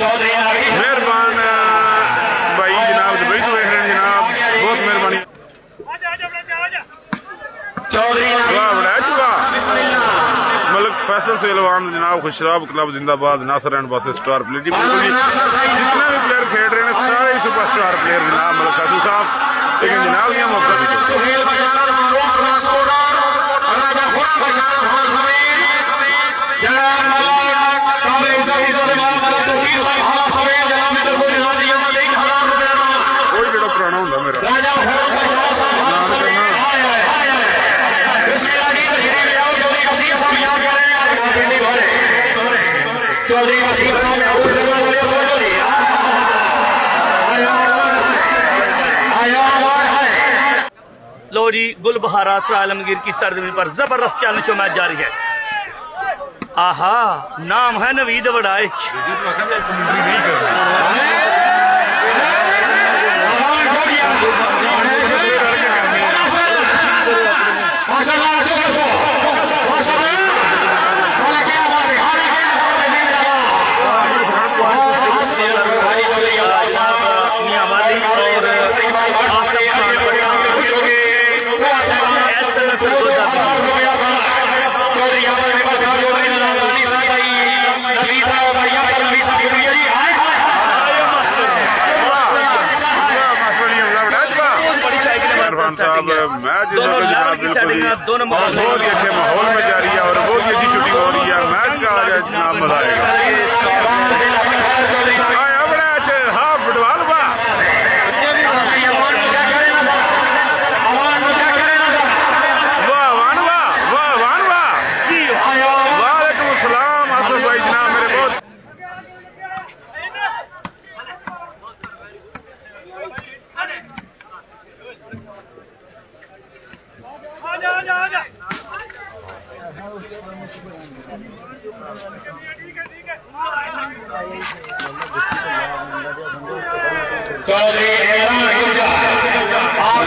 مہربان بھائی جناب دبئی تو دیکھ رہے ہیں، جناب، بہت مہربانی۔ ملک فیصل سیلوان جناب، خوشراب کلب، زندہ باد، ناصر اینڈ بس سٹار پلیئر۔ جی بالکل جی۔ جتنے بھی پلیئر کھیل رہے ہیں، سارے ہی سپر سٹار پلیئر جناب، ملک فیصل صاحب۔ لیکن جناب یہ موقع بھی لو جی گل بہارا عالمگیر کی سرزمین پر زبردست چیلنج میچ جاری ہے۔ آہا، نام ہے نوید وڑائچ۔ میاں والی اور آصف خان پٹھان ایسے میں پھر دو جاتی عرفان صاحب کی سیٹنگ ہے دونوں بہت ہی اچھے ماحول میں جاری ہے اور بہت ہی اچھی شوٹنگ ہو رہی ہے۔ میچ کا آج جناب مزہ آئے گا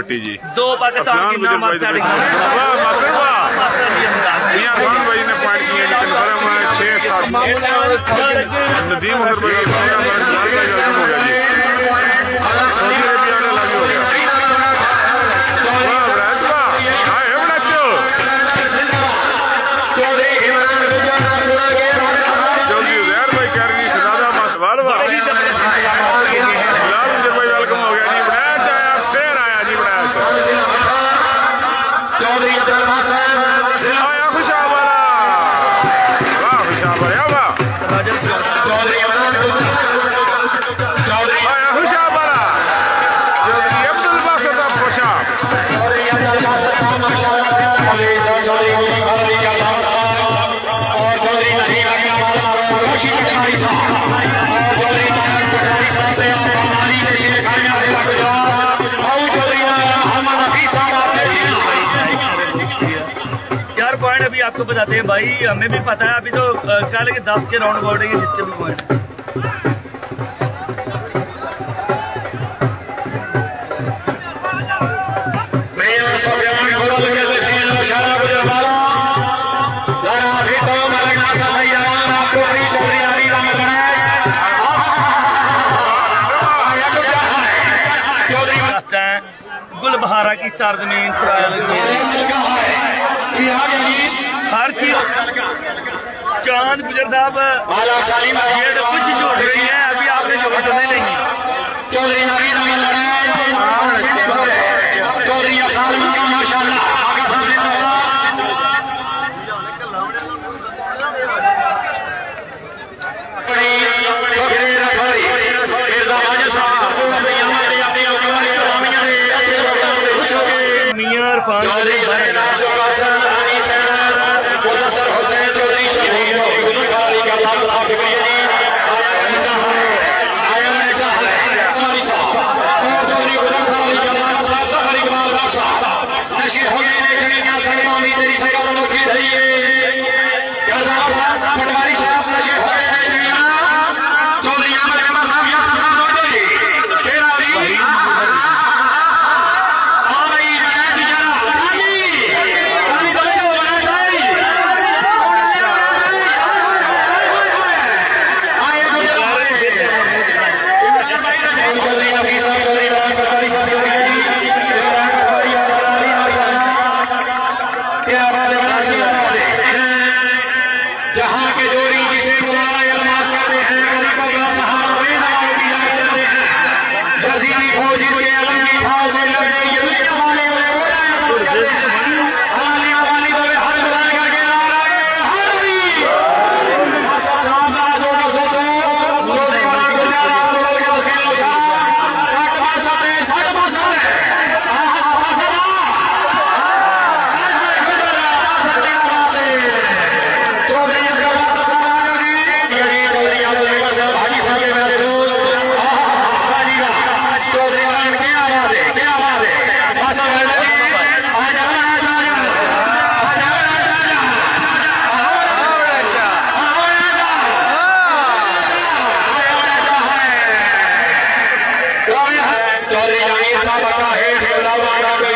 بٹی جی۔ دو پاکستان کی نام بجر سیٹنگ بھائی نے پوائنٹ کیے کنفرم ہے چھ سات۔ ندیم حضر بھائی جلدی عبد الباسط آپ خوشاب پوائنٹ ابھی آپ کو بتاتے ہیں بھائی ہمیں بھی پتا ہے ابھی تو کل کے دس کے راؤنڈ باؤٹ ہے جس کے بھی پوائنٹ گل بہارا کی سرزمین ہر چیز۔ چاند گجر صاحب کچھ جوڑ رہی ہے ابھی آپ نے جوڑ کرنے نہیں چودھری نبی ہاں، نبی بتا ہے